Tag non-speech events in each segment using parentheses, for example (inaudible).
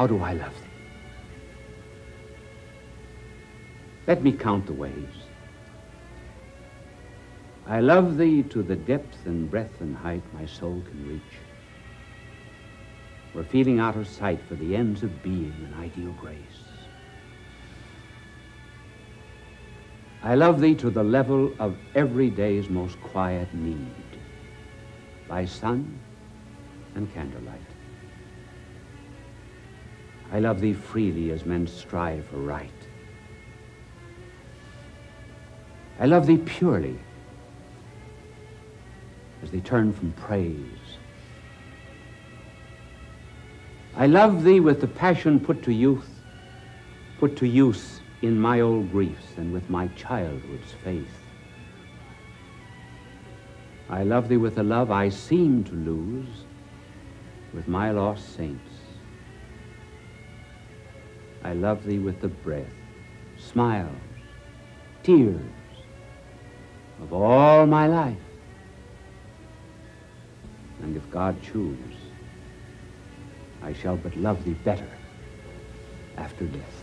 How do I love thee? Let me count the ways. I love thee to the depth and breadth and height my soul can reach. We're feeling out of sight for the ends of being and ideal grace. I love thee to the level of every day's most quiet need, by sun and candlelight. I love thee freely as men strive for right. I love thee purely as they turn from praise. I love thee with the passion put to youth, put to use in my old griefs and with my childhood's faith. I love thee with a love I seem to lose with my lost saints. I love thee with the breath, smiles, tears of all my life. And if God choose, I shall but love thee better after death.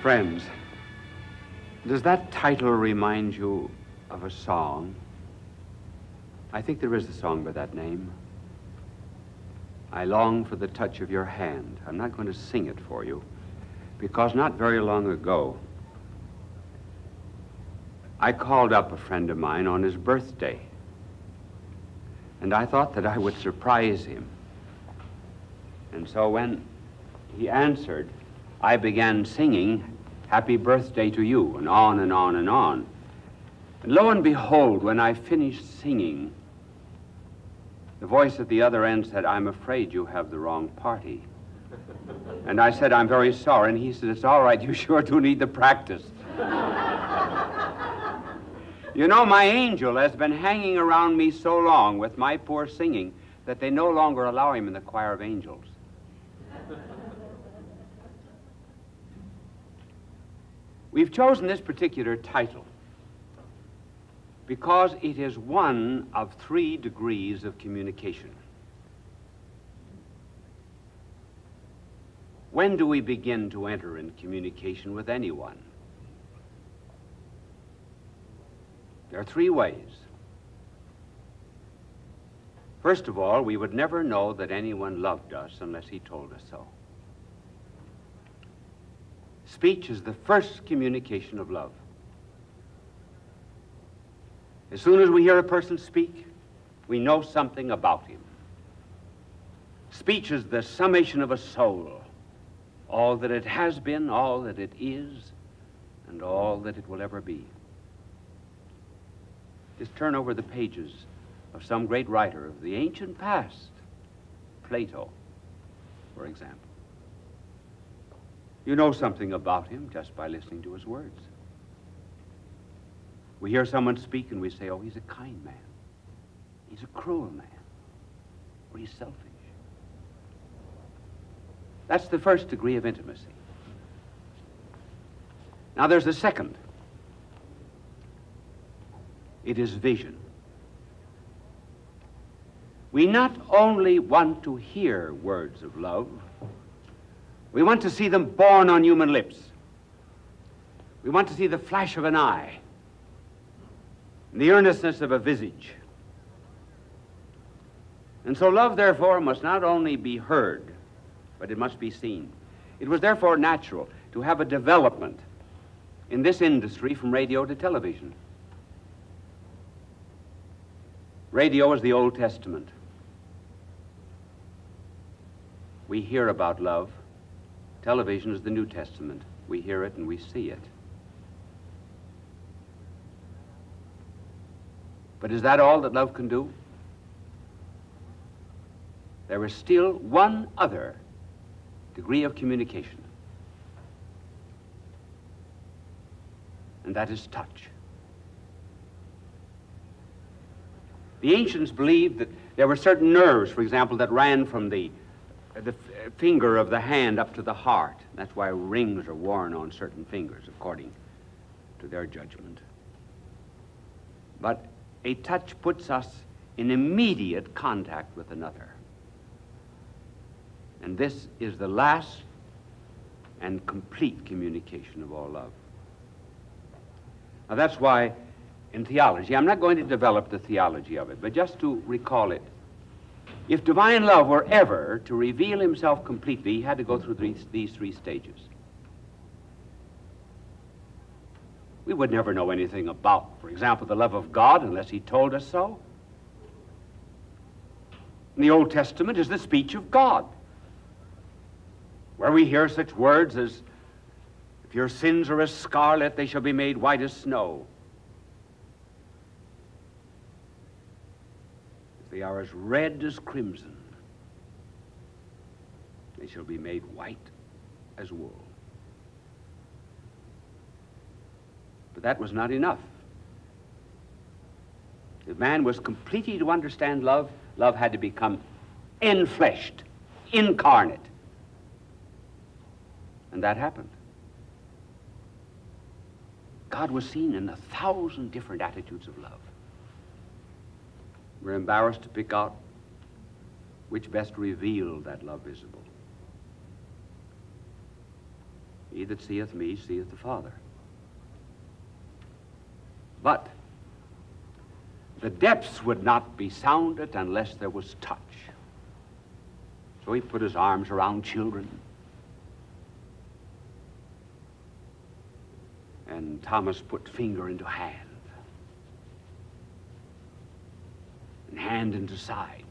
Friends, does that title remind you of a song? I think there is a song by that name. I long for the touch of your hand. I'm not going to sing it for you because not very long ago, I called up a friend of mine on his birthday. And I thought that I would surprise him. And so when he answered, I began singing, Happy Birthday to You, and on and on and on. And lo and behold, when I finished singing, the voice at the other end said, I'm afraid you have the wrong party. (laughs) And I said, I'm very sorry. And he said, It's all right. You sure do need the practice. (laughs) you know, my angel has been hanging around me so long with my poor singing that they no longer allow him in the choir of angels. (laughs) We've chosen this particular title because it is one of three degrees of communication. When do we begin to enter in communication with anyone? There are three ways. First of all, we would never know that anyone loved us unless he told us so. Speech is the first communication of love. As soon as we hear a person speak, we know something about him. Speech is the summation of a soul, all that it has been, all that it is, and all that it will ever be. Just turn over the pages of some great writer of the ancient past, Plato, for example. You know something about him just by listening to his words. We hear someone speak and we say, oh, he's a kind man. He's a cruel man. Or he's selfish. That's the first degree of intimacy. Now there's the second. It is vision. We not only want to hear words of love, we want to see them born on human lips. We want to see the flash of an eye the earnestness of a visage. And so love, therefore, must not only be heard, but it must be seen. It was therefore natural to have a development in this industry from radio to television. Radio is the Old Testament. We hear about love. Television is the New Testament. We hear it and we see it. But is that all that love can do? There is still one other degree of communication, and that is touch. The ancients believed that there were certain nerves, for example, that ran from the, the finger of the hand up to the heart. That's why rings are worn on certain fingers, according to their judgment. But a touch puts us in immediate contact with another. And this is the last and complete communication of all love. Now, that's why in theology, I'm not going to develop the theology of it, but just to recall it. If divine love were ever to reveal himself completely, he had to go through these, these three stages. We would never know anything about, for example, the love of God unless he told us so. The Old Testament is the speech of God, where we hear such words as, If your sins are as scarlet, they shall be made white as snow. If they are as red as crimson, they shall be made white as wool. But that was not enough. If man was completely to understand love, love had to become enfleshed, incarnate. And that happened. God was seen in a thousand different attitudes of love. We're embarrassed to pick out which best revealed that love visible. He that seeth me seeth the Father. But the depths would not be sounded unless there was touch. So he put his arms around children. And Thomas put finger into hand. And hand into side.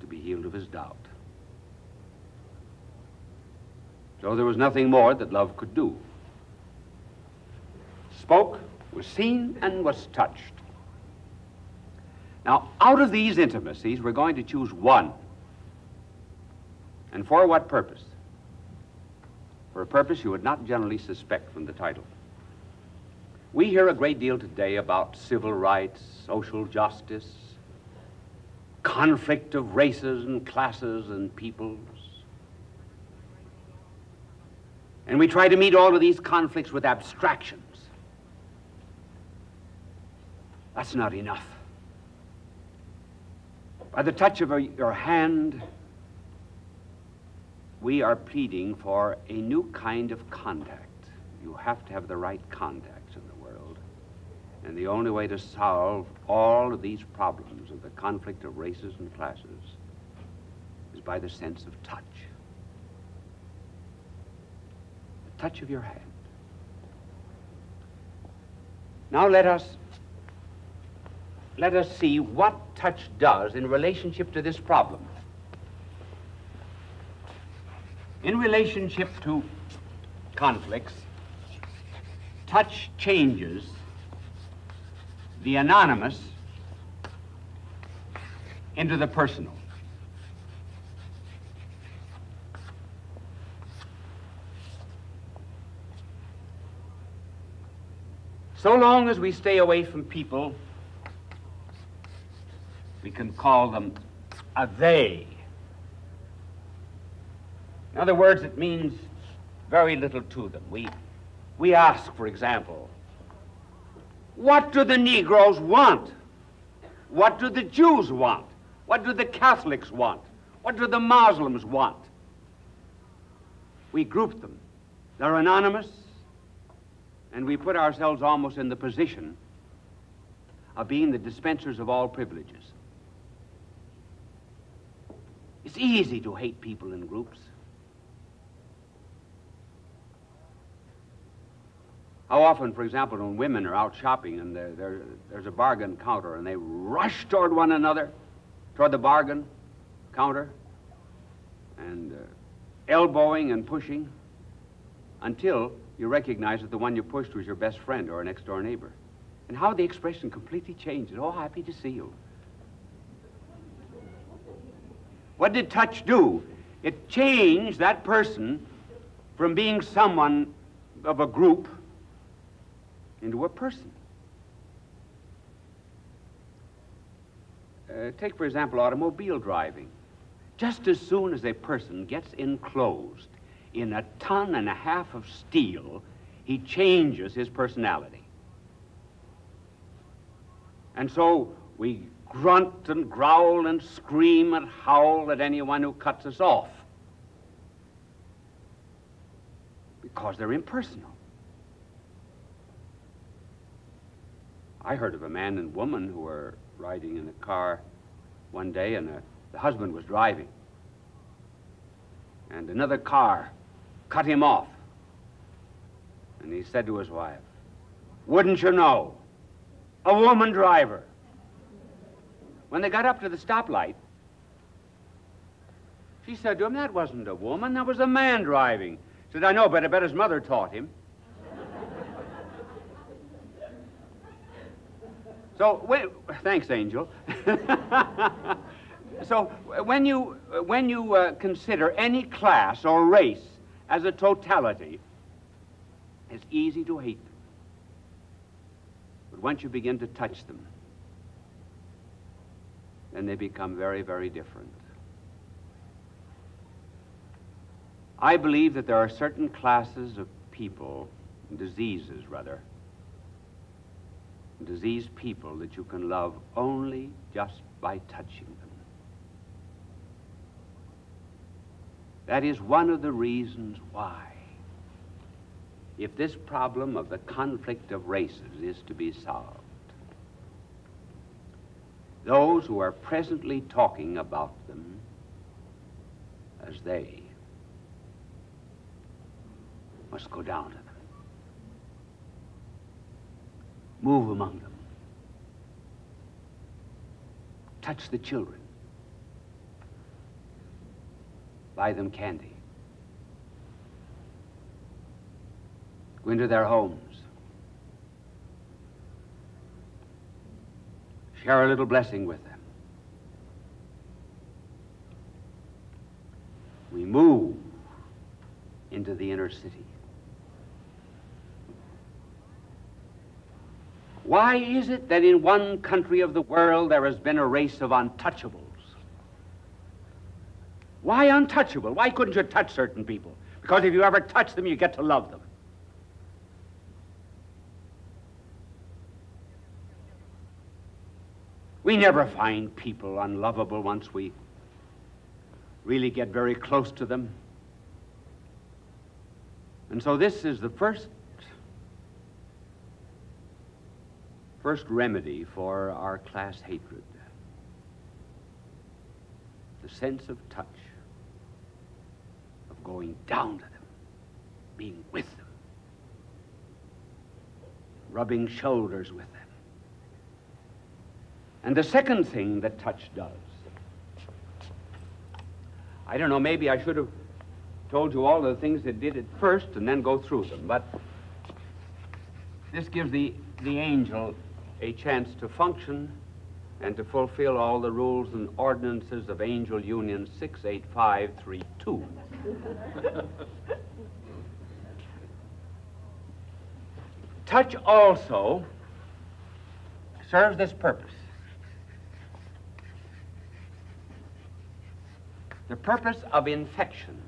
To be healed of his doubt. So there was nothing more that love could do. Spoke, was seen and was touched. Now, out of these intimacies, we're going to choose one. And for what purpose? For a purpose you would not generally suspect from the title. We hear a great deal today about civil rights, social justice, conflict of races and classes and peoples. And we try to meet all of these conflicts with abstractions. That's not enough. By the touch of your hand, we are pleading for a new kind of contact. You have to have the right contacts in the world. And the only way to solve all of these problems of the conflict of races and classes is by the sense of touch. The touch of your hand. Now let us let us see what touch does in relationship to this problem. In relationship to conflicts, touch changes the anonymous into the personal. So long as we stay away from people we can call them a they. In other words, it means very little to them. We, we ask, for example, what do the Negroes want? What do the Jews want? What do the Catholics want? What do the Muslims want? We group them. They're anonymous, and we put ourselves almost in the position of being the dispensers of all privileges. It's easy to hate people in groups. How often, for example, when women are out shopping and they're, they're, there's a bargain counter and they rush toward one another, toward the bargain counter, and uh, elbowing and pushing until you recognize that the one you pushed was your best friend or a next door neighbor. And how the expression completely changes. Oh, happy to see you. What did touch do? It changed that person from being someone of a group into a person. Uh, take, for example, automobile driving. Just as soon as a person gets enclosed in a ton and a half of steel, he changes his personality. And so We grunt and growl and scream and howl at anyone who cuts us off because they're impersonal. I heard of a man and woman who were riding in a car one day, and uh, the husband was driving. And another car cut him off. And he said to his wife, Wouldn't you know? A woman driver. When they got up to the stoplight, she said to him, That wasn't a woman, that was a man driving. Said, I know, but I bet his mother taught him. So, when, thanks, Angel. (laughs) so, when you, when you uh, consider any class or race as a totality, it's easy to hate them. But once you begin to touch them, then they become very, very different. I believe that there are certain classes of people, diseases rather, diseased people that you can love only just by touching them. That is one of the reasons why, if this problem of the conflict of races is to be solved, those who are presently talking about them as they must go down to them. Move among them. Touch the children. Buy them candy. Go into their homes. Share a little blessing with them. We move into the inner city. Why is it that in one country of the world there has been a race of untouchables? Why untouchable? Why couldn't you touch certain people? Because if you ever touch them, you get to love them. We never find people unlovable once we really get very close to them. And so this is the first first remedy for our class hatred the sense of touch, of going down to them, being with them, rubbing shoulders with them. And the second thing that touch does, I don't know, maybe I should have told you all the things that did it first and then go through them, but this gives the, the angel a chance to function and to fulfill all the rules and ordinances of Angel Union 68532. (laughs) Touch also serves this purpose. The purpose of infection.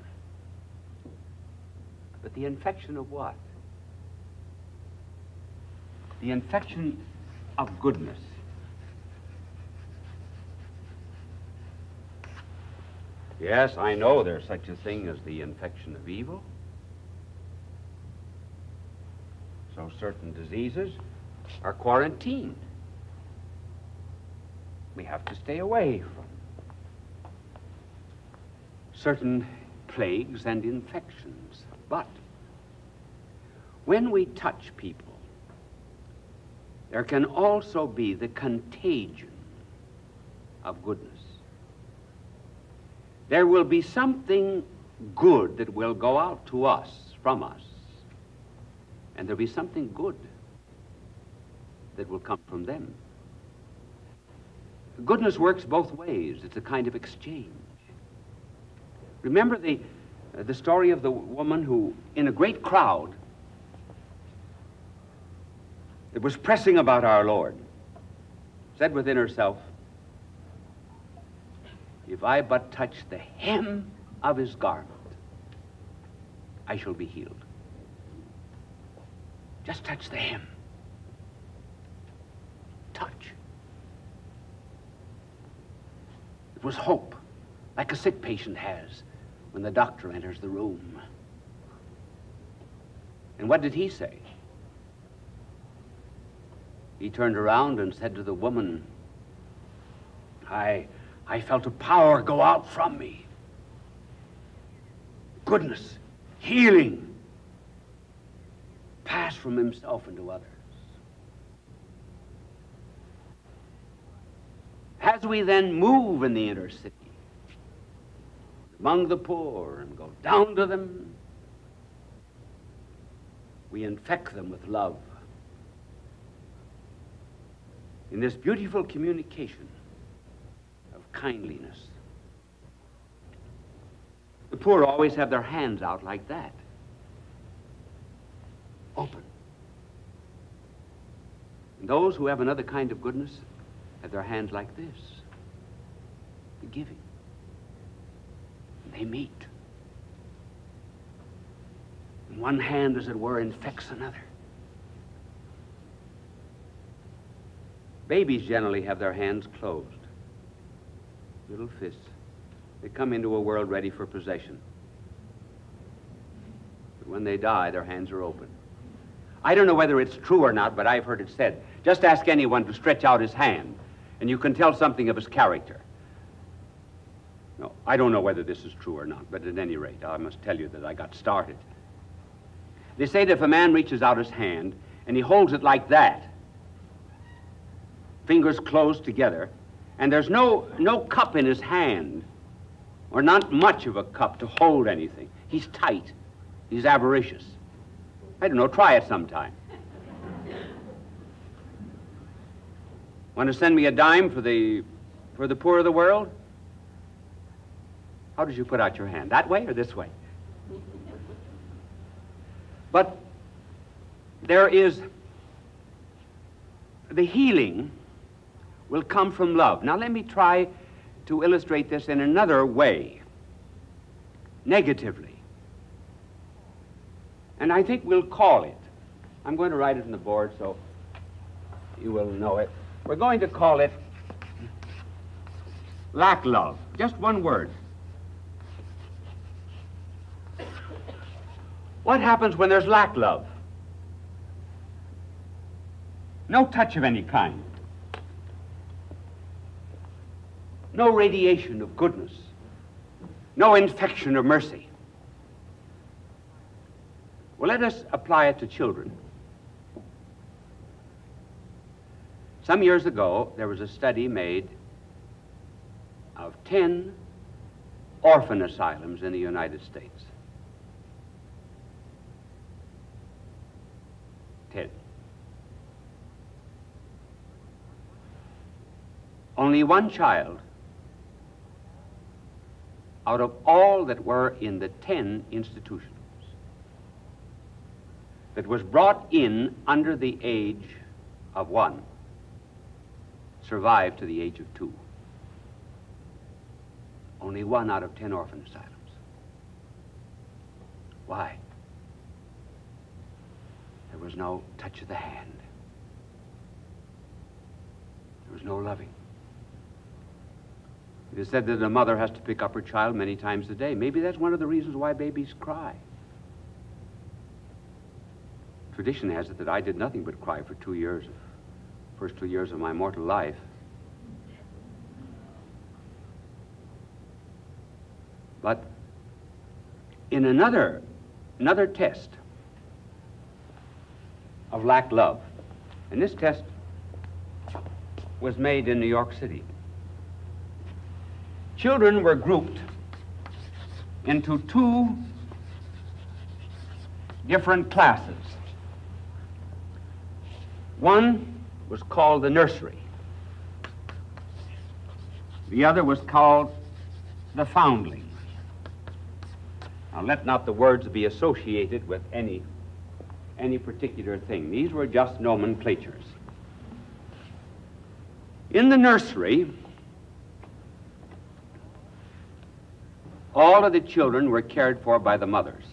But the infection of what? The infection of goodness. Yes, I know there's such a thing as the infection of evil. So certain diseases are quarantined. We have to stay away from certain plagues and infections. But when we touch people, there can also be the contagion of goodness. There will be something good that will go out to us, from us, and there'll be something good that will come from them. Goodness works both ways. It's a kind of exchange. Remember the, uh, the story of the woman who, in a great crowd, that was pressing about our Lord said within herself, If I but touch the hem of his garment, I shall be healed. Just touch the hem. Touch. It was hope, like a sick patient has when the doctor enters the room. And what did he say? He turned around and said to the woman, I, I felt a power go out from me. Goodness, healing, pass from himself into others. As we then move in the inner city, among the poor, and go down to them, we infect them with love. In this beautiful communication of kindliness. The poor always have their hands out like that. Open. And those who have another kind of goodness have their hands like this. The giving. They meet. And one hand, as it were, infects another. Babies generally have their hands closed, little fists. They come into a world ready for possession. But when they die, their hands are open. I don't know whether it's true or not, but I've heard it said. Just ask anyone to stretch out his hand, and you can tell something of his character. I don't know whether this is true or not, but at any rate, I must tell you that I got started. They say that if a man reaches out his hand and he holds it like that, fingers closed together, and there's no, no cup in his hand, or not much of a cup to hold anything. He's tight. He's avaricious. I don't know, try it sometime. Want to send me a dime for the, for the poor of the world? How did you put out your hand? That way or this way? But there is the healing will come from love. Now, let me try to illustrate this in another way, negatively. And I think we'll call it. I'm going to write it on the board so you will know it. We're going to call it lack love. Just one word. What happens when there's lack love? No touch of any kind. No radiation of goodness. No infection of mercy. Well, let us apply it to children. Some years ago, there was a study made of 10 orphan asylums in the United States. 10. Only one child out of all that were in the 10 institutions that was brought in under the age of one survived to the age of two. Only one out of 10 orphan asylums. Why? There was no touch of the hand. There was no loving. It is said that a mother has to pick up her child many times a day. Maybe that's one of the reasons why babies cry. Tradition has it that I did nothing but cry for two years, first two years of my mortal life. But in another, another test, of lack love. And this test was made in New York City. Children were grouped into two different classes. One was called the nursery. The other was called the foundling. Now, let not the words be associated with any any particular thing. These were just nomenclatures. In the nursery, All of the children were cared for by the mothers.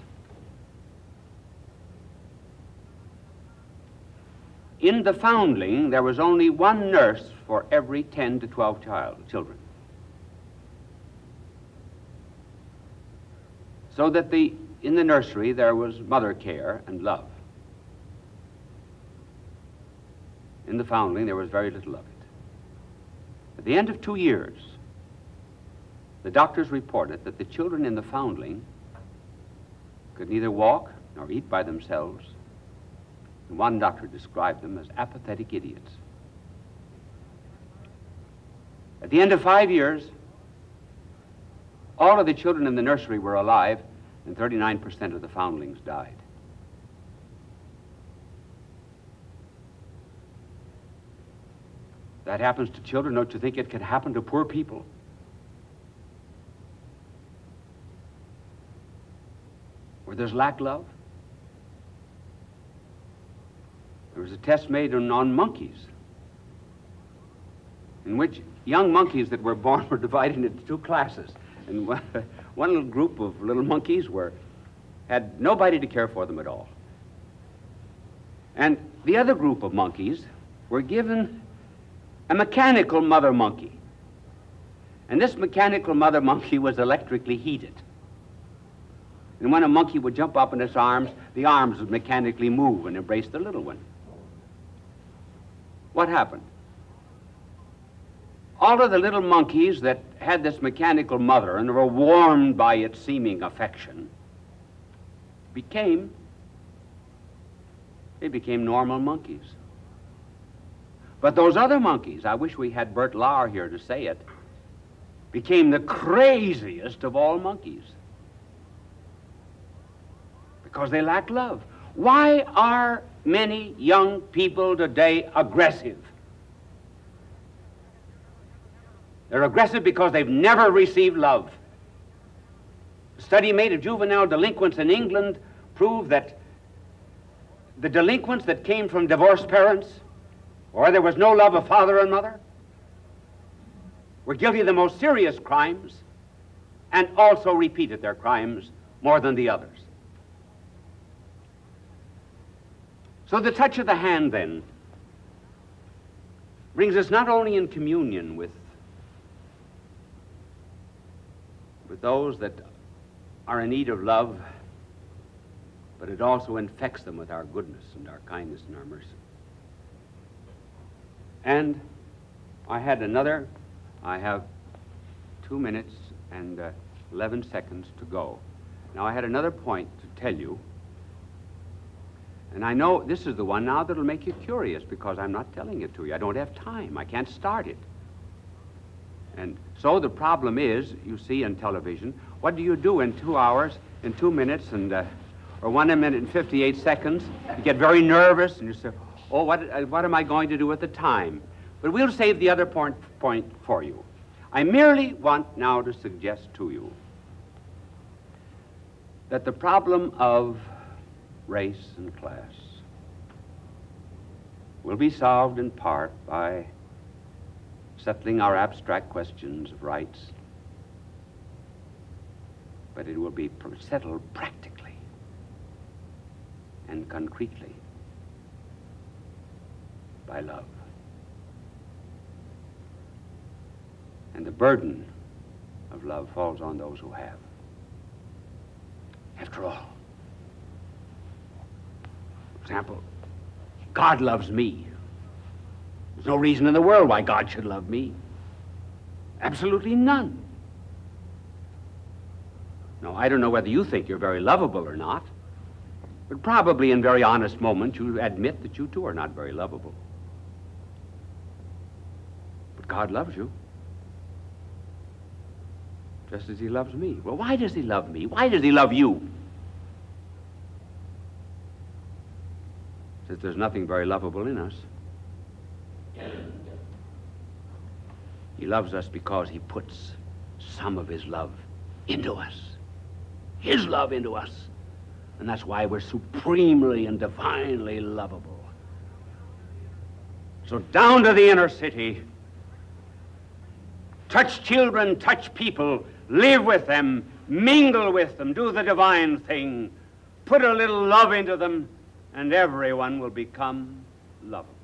In the foundling, there was only one nurse for every 10 to 12 child, children. So that the, in the nursery, there was mother care and love. In the foundling, there was very little of it. At the end of two years, the doctors reported that the children in the foundling could neither walk nor eat by themselves. And one doctor described them as apathetic idiots. At the end of five years, all of the children in the nursery were alive, and 39% of the foundlings died. That happens to children. Don't you think it can happen to poor people? Where there's lack love? There was a test made on, on monkeys in which young monkeys that were born (laughs) were divided into two classes. And one, (laughs) one little group of little monkeys were, had nobody to care for them at all. And the other group of monkeys were given a mechanical mother monkey. And this mechanical mother monkey was electrically heated. And when a monkey would jump up in its arms, the arms would mechanically move and embrace the little one. What happened? All of the little monkeys that had this mechanical mother and were warmed by its seeming affection became, they became normal monkeys. But those other monkeys, I wish we had Bert Lahr here to say it, became the craziest of all monkeys. Because they lack love. Why are many young people today aggressive? They're aggressive because they've never received love. A study made of juvenile delinquents in England proved that the delinquents that came from divorced parents or there was no love of father and mother, were guilty of the most serious crimes and also repeated their crimes more than the others. So the touch of the hand then brings us not only in communion with, with those that are in need of love, but it also infects them with our goodness and our kindness and our mercy. And I had another, I have two minutes and uh, 11 seconds to go. Now, I had another point to tell you. And I know this is the one now that'll make you curious because I'm not telling it to you. I don't have time. I can't start it. And so the problem is, you see in television, what do you do in two hours, in two minutes, and uh, or one minute and 58 seconds? You get very nervous and you say, oh, what, uh, what am I going to do with the time? But we'll save the other point, point for you. I merely want now to suggest to you that the problem of race and class will be solved in part by settling our abstract questions of rights, but it will be settled practically and concretely by love. And the burden of love falls on those who have. After all, example, God loves me. There's no reason in the world why God should love me. Absolutely none. Now, I don't know whether you think you're very lovable or not, but probably in very honest moments you admit that you too are not very lovable. But God loves you. Just as he loves me. Well, why does he love me? Why does he love you? Says there's nothing very lovable in us. He loves us because he puts some of his love into us. His love into us. And that's why we're supremely and divinely lovable. So down to the inner city touch children, touch people, live with them, mingle with them, do the divine thing, put a little love into them, and everyone will become lovable.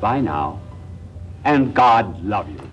Bye now, and God love you.